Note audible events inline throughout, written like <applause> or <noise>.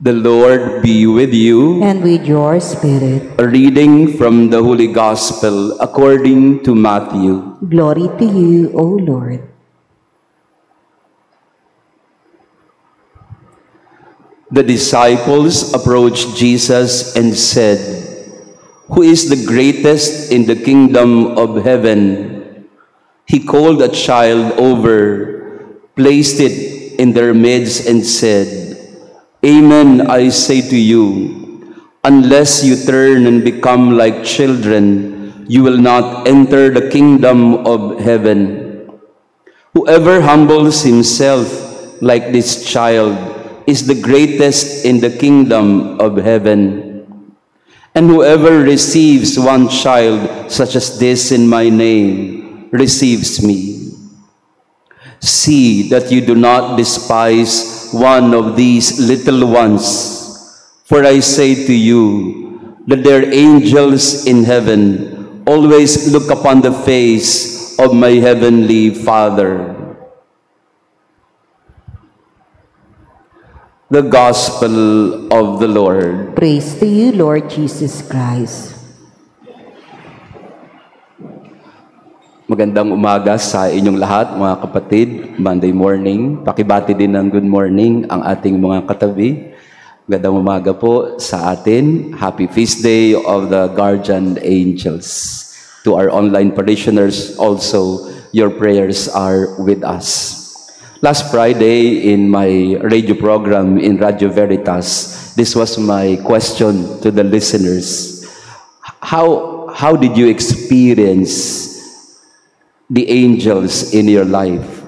The Lord be with you. and with your spirit. A reading from the Holy Gospel according to Matthew. Glory to you, O Lord. The disciples approached Jesus and said, Who is the greatest in the kingdom of heaven? He called a child over, placed it in their midst, and said, Amen, I say to you, unless you turn and become like children, you will not enter the kingdom of heaven. Whoever humbles himself like this child is the greatest in the kingdom of heaven. And whoever receives one child such as this in my name receives me. See that you do not despise one of these little ones, for I say to you that their angels in heaven always look upon the face of my heavenly Father. The Gospel of the Lord. Praise to you, Lord Jesus Christ. Magandang umaga sa inyong lahat, mga kapatid. Monday morning. Pakibati din ng good morning ang ating mga katabi. Magandang umaga po sa atin. Happy Feast Day of the Guardian Angels. To our online parishioners also, your prayers are with us. Last Friday in my radio program in Radio Veritas, this was my question to the listeners. How, how did you experience the angels in your life?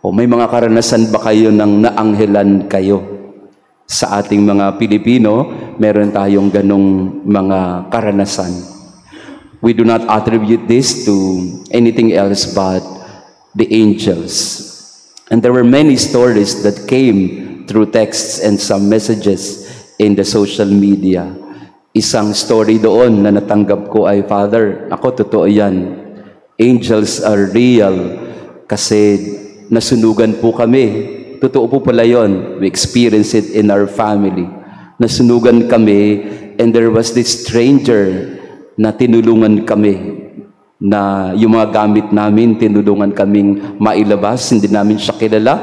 O may mga karanasan ba kayo ng naanghelan kayo? Sa ating mga Pilipino, meron tayong ganong mga karanasan. We do not attribute this to anything else but the angels. And there were many stories that came through texts and some messages in the social media. Isang story doon na natanggap ko ay, Father, ako totoo yan. Angels are real kasi nasunugan po kami. Totoo po pala yon. We experience it in our family. Nasunugan kami and there was this stranger na tinulungan kami na yung mga gamit namin, tinulungan kaming mailabas, hindi namin siya kilala.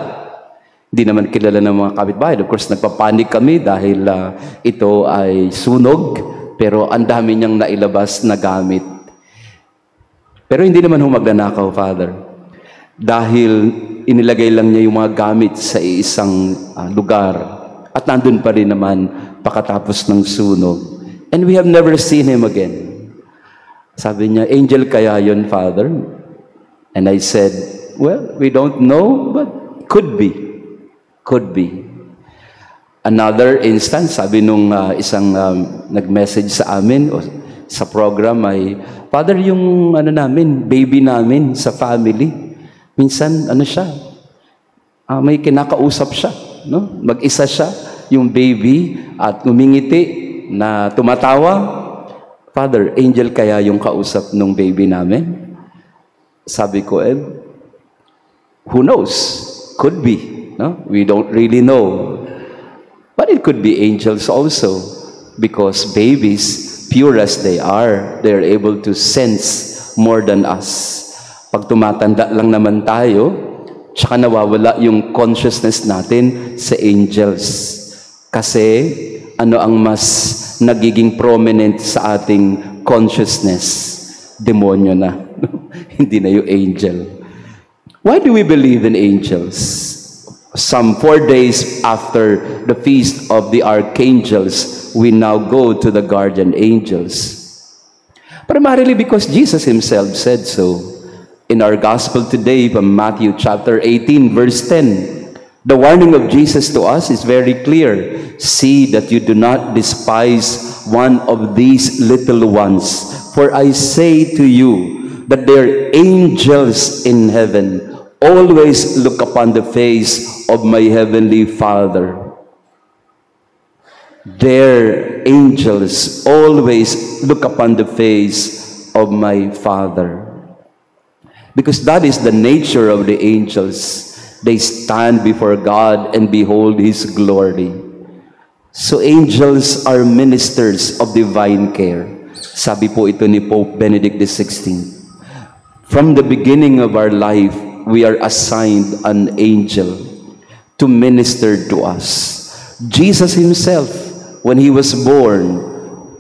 Hindi naman kilala ng mga kapitbahay. Of course, nagpapanik kami dahil ah, ito ay sunog, pero ang dami niyang nailabas na gamit. Pero hindi naman ho magnanakaw, Father. Dahil inilagay lang niya yung mga gamit sa isang ah, lugar. At nandun pa rin naman pakatapos ng sunog. And we have never seen him again. Sabi niya, angel kaya yun, Father? And I said, well, we don't know, but could be. Could be. Another instance, sabi nung ah, isang um, nag-message sa amin o sa program ay, Father, yung ano namin, baby namin sa family, minsan ano siya, ah, may kinakausap siya, no? Mag-isa siya, yung baby at umingiti na tumatawa. Father, angel kaya yung kausap nung baby namin? Sabi ko, eh, who knows? Could be. No? We don't really know. But it could be angels also. Because babies, pure as they are, they're able to sense more than us. Pag tumatanda lang naman tayo, tsaka nawawala yung consciousness natin sa angels. Kasi ano ang mas nagiging prominent sa ating consciousness? Demonyo na. <laughs> Hindi na yung angel. Why do we believe in angels? Some four days after the feast of the archangels, we now go to the guardian angels. Primarily because Jesus himself said so. In our gospel today from Matthew chapter 18 verse 10, the warning of Jesus to us is very clear. See that you do not despise one of these little ones, for I say to you that their angels in heaven always look upon the face of my heavenly Father. Their angels always look upon the face of my Father. Because that is the nature of the angels. They stand before God and behold His glory. So angels are ministers of divine care. Sabi po ito ni Pope Benedict XVI. From the beginning of our life, we are assigned an angel to minister to us. Jesus himself, when he was born,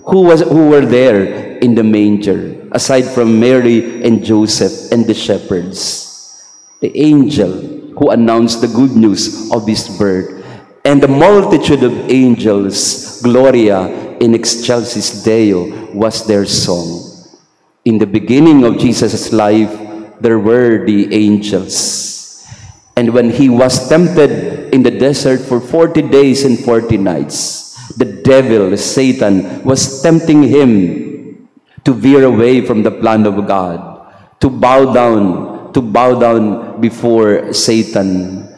who was who were there in the manger, aside from Mary and Joseph and the shepherds? The angel who announced the good news of his birth and the multitude of angels, Gloria in excelsis Deo, was their song. In the beginning of Jesus' life, there were the angels. And when he was tempted in the desert for 40 days and 40 nights, the devil, Satan, was tempting him to veer away from the plan of God, to bow down, to bow down before Satan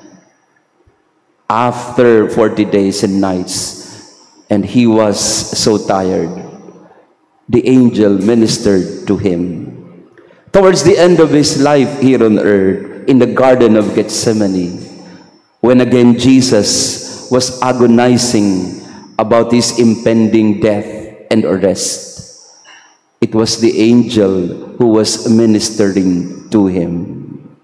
after 40 days and nights, and he was so tired, the angel ministered to him. Towards the end of his life here on earth, in the Garden of Gethsemane, when again Jesus was agonizing about his impending death and arrest, it was the angel who was ministering to him.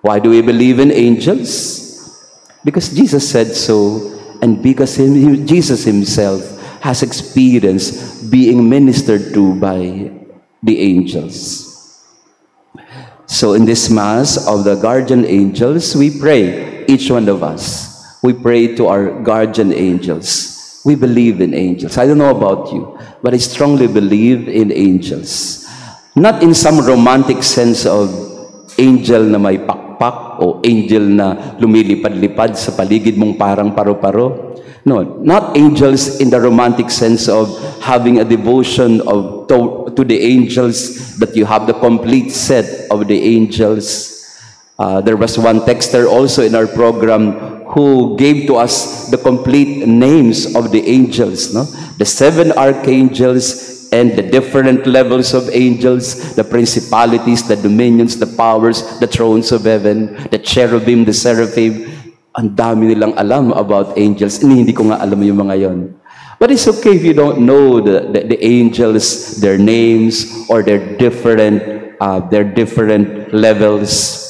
Why do we believe in angels? Because Jesus said so, and because him, Jesus himself has experienced being ministered to by the angels. So in this Mass of the guardian angels, we pray, each one of us, we pray to our guardian angels. We believe in angels. I don't know about you, but I strongly believe in angels. Not in some romantic sense of angel na may pakpak o angel na lumilipad-lipad sa paligid mong parang paro-paro. No, not angels in the romantic sense of having a devotion of to, to the angels that you have the complete set of the angels. Uh, there was one texter also in our program who gave to us the complete names of the angels, no? The seven archangels and the different levels of angels, the principalities, the dominions, the powers, the thrones of heaven, the cherubim, the seraphim. Ang dami nilang alam about angels. Hindi, ko nga alam yung mga yon. But it's okay if you don't know the, the, the angels, their names, or their different, uh, their different levels.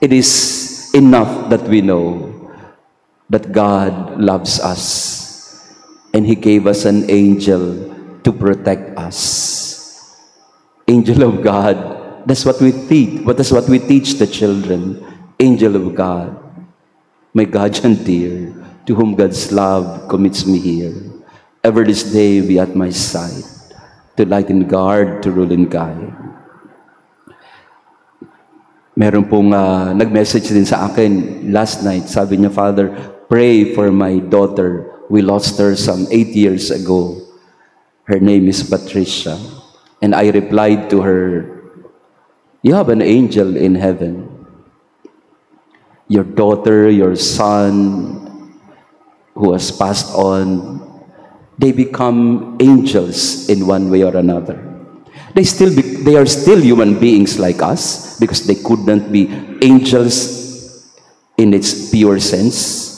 It is enough that we know that God loves us and He gave us an angel to protect us. Angel of God, that's what we teach. But that's what we teach the children. Angel of God, my guardian dear, to whom God's love commits me here. Ever this day be at my side, to light and guard, to rule and guide. Meron pong uh, nag-message din sa akin last night. Sabi niya, Father, pray for my daughter. We lost her some eight years ago. Her name is Patricia. And I replied to her, You have an angel in heaven. Your daughter, your son, who has passed on, they become angels in one way or another. They still be, they are still human beings like us because they could not be angels in its pure sense.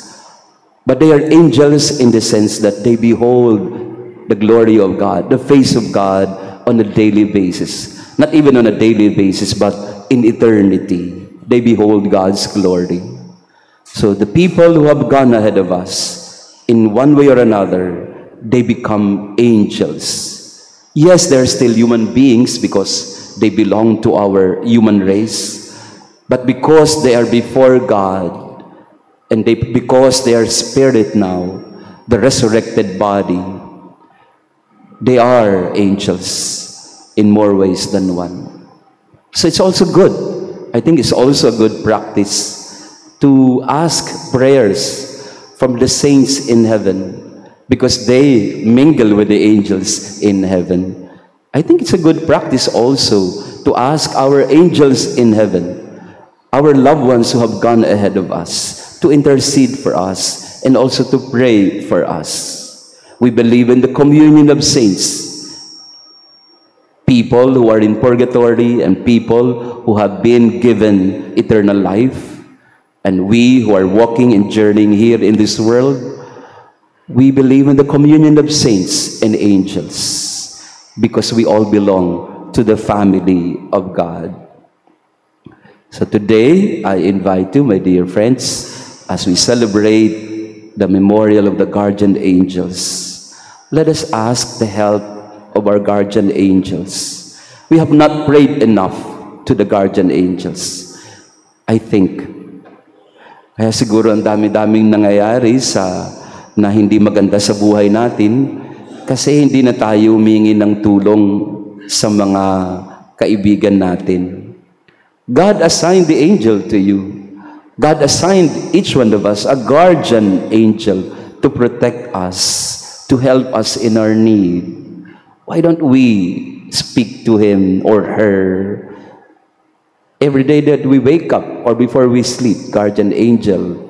But they are angels in the sense that they behold the glory of God, the face of God on a daily basis. Not even on a daily basis, but in eternity. They behold God's glory. So the people who have gone ahead of us, in one way or another, they become angels. Yes, they're still human beings because they belong to our human race. But because they are before God, and they, because they are spirit now, the resurrected body, they are angels in more ways than one. So it's also good. I think it's also a good practice to ask prayers from the saints in heaven because they mingle with the angels in heaven. I think it's a good practice also to ask our angels in heaven, our loved ones who have gone ahead of us, to intercede for us and also to pray for us. We believe in the communion of saints, people who are in purgatory and people who have been given eternal life, and we who are walking and journeying here in this world We believe in the communion of saints and angels because we all belong to the family of God. So today, I invite you, my dear friends, as we celebrate the memorial of the guardian angels, let us ask the help of our guardian angels. We have not prayed enough to the guardian angels. I think. Kaya siguro ang dami-daming nangyayari sa na hindi maganda sa buhay natin kasi hindi na tayo humingi ng tulong sa mga kaibigan natin. God assigned the angel to you. God assigned each one of us a guardian angel to protect us, to help us in our need. Why don't we speak to him or her every day that we wake up or before we sleep? Guardian angel,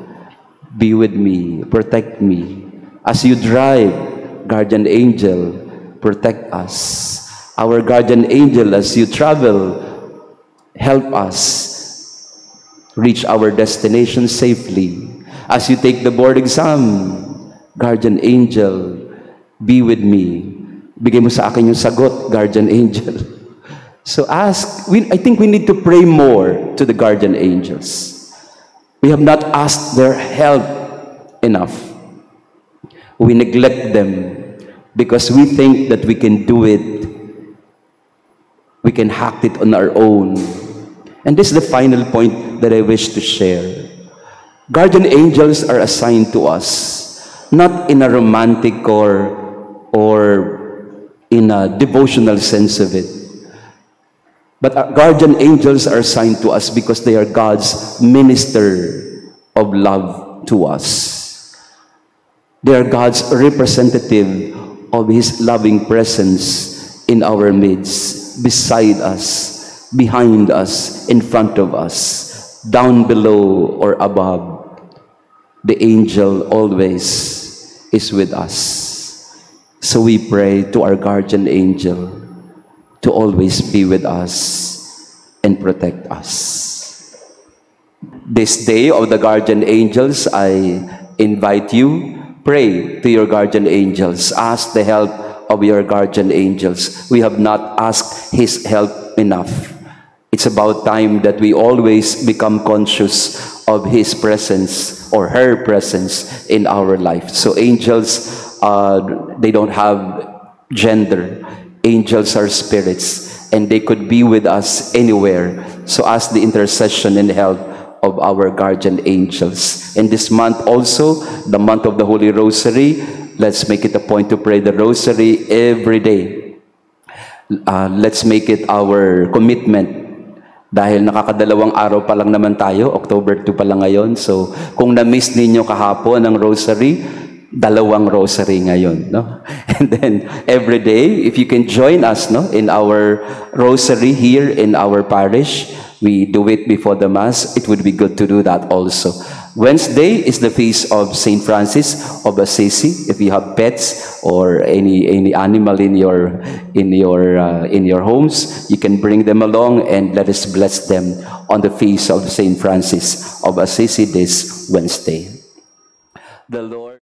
be with me, protect me. As you drive, guardian angel, protect us. Our guardian angel, as you travel, help us reach our destination safely. As you take the board exam, guardian angel, be with me. Bigay mo sa akin yung sagot, guardian <laughs> angel. So ask, we, I think we need to pray more to the guardian angels. We have not asked their help enough. We neglect them because we think that we can do it. We can hack it on our own. And this is the final point that I wish to share. Guardian angels are assigned to us, not in a romantic or, or in a devotional sense of it. But our guardian angels are assigned to us because they are God's minister of love to us. They are God's representative of His loving presence in our midst, beside us, behind us, in front of us, down below or above. The angel always is with us. So we pray to our guardian angel to always be with us and protect us. This day of the guardian angels, I invite you, pray to your guardian angels. Ask the help of your guardian angels. We have not asked his help enough. It's about time that we always become conscious of his presence or her presence in our life. So angels, uh, they don't have gender. Angels are spirits, and they could be with us anywhere. So ask the intercession and help of our guardian angels. And this month also, the month of the Holy Rosary, let's make it a point to pray the Rosary every day. Uh, let's make it our commitment dahil nakakadalawang araw pa lang naman tayo, October 2 pa lang ngayon. So, kung na-miss ninyo kahapon ang rosary, dalawang rosary ngayon, no? <laughs> And then every day, if you can join us, no, in our rosary here in our parish, we do it before the mass. It would be good to do that also. Wednesday is the feast of Saint Francis of Assisi. If you have pets or any any animal in your in your uh, in your homes, you can bring them along and let us bless them on the feast of Saint Francis of Assisi this Wednesday. The Lord